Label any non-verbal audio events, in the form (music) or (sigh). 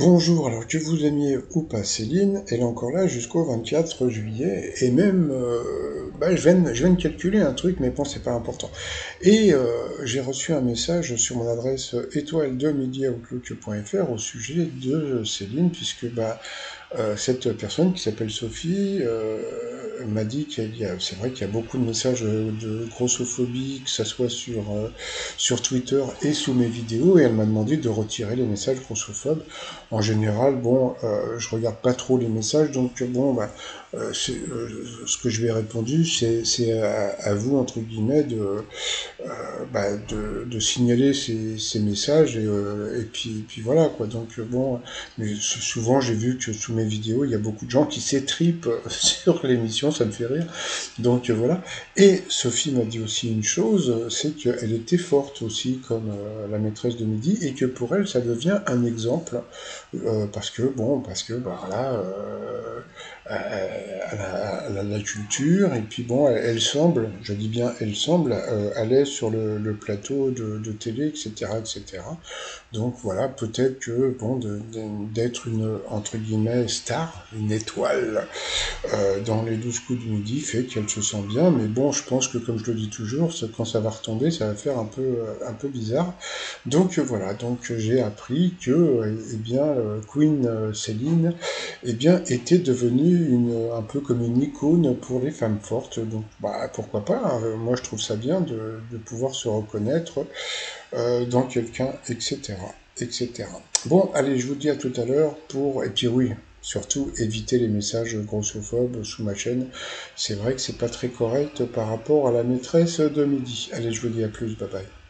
Bonjour, alors que vous aimiez ou pas Céline, elle est encore là jusqu'au 24 juillet, et même, euh, bah, je, viens de, de, calculer un truc, mais bon, c'est pas important. Et euh, j'ai reçu un message sur mon adresse étoile 2 mediaoutlook.fr au sujet de Céline, puisque bah, euh, cette personne qui s'appelle Sophie m'a dit qu'il y a, c'est vrai qu'il y a beaucoup de messages de grossophobie, que ce soit sur, euh, sur Twitter et sous mes vidéos, et elle m'a demandé de retirer les messages grossophobes. En général, bon, euh, je regarde pas trop les messages, donc bon, bah, euh, ce que je lui ai répondu, c'est à, vous, entre guillemets, de, bah, de, de, signaler ces, messages, et, puis, voilà, quoi. Donc bon, souvent j'ai vu que sous mes vidéos, il y a beaucoup de gens qui s'étripent (laughs) sur l'émission, ça me fait rire. Donc voilà. Et Sophie m'a dit aussi une chose, c'est qu'elle était forte aussi comme euh, la maîtresse de midi et que pour elle ça devient un exemple euh, parce que bon, parce que bah, voilà, euh, a, la culture et puis bon, elle, semble, je dis bien elle semble, euh, aller sur le, plateau de, de, télé, etc., etc. Donc voilà, peut-être que bon, d'être une entre guillemets star, une étoile euh, dans les douze coups du midi fait qu'elle se sent bien, mais bon, je pense que comme je le dis toujours, quand ça va retomber, ça va faire un peu un peu bizarre. Donc voilà, donc j'ai appris que eh bien Queen Céline eh bien était devenue une, un peu comme une icône pour les femmes fortes. Donc, bah, pourquoi pas hein. Moi, je trouve ça bien de, de pouvoir se reconnaître euh, dans quelqu'un, etc., etc. Bon, allez, je vous dis à tout à l'heure pour... Et puis oui, surtout éviter les messages grossophobes sous ma chaîne. C'est vrai que c'est pas très correct par rapport à la maîtresse de midi. Allez, je vous dis à plus, bye bye.